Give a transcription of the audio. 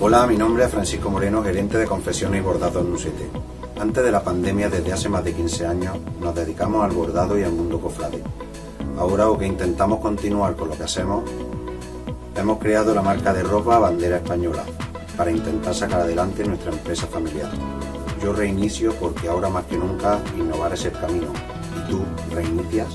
Hola, mi nombre es Francisco Moreno, gerente de confesiones y bordados en UCT. Antes de la pandemia, desde hace más de 15 años, nos dedicamos al bordado y al mundo cofrade. Ahora, aunque intentamos continuar con lo que hacemos, hemos creado la marca de ropa Bandera Española para intentar sacar adelante nuestra empresa familiar. Yo reinicio porque ahora más que nunca innovar es el camino. ¿Y tú reinicias?